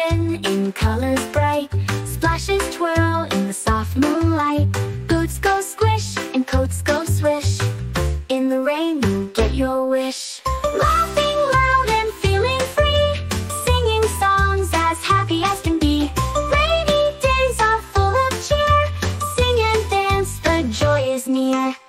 spin in colors bright. Splashes twirl in the soft moonlight. Boots go squish and coats go swish. In the rain you get your wish. Laughing loud and feeling free. Singing songs as happy as can be. Rainy days are full of cheer. Sing and dance, the joy is near.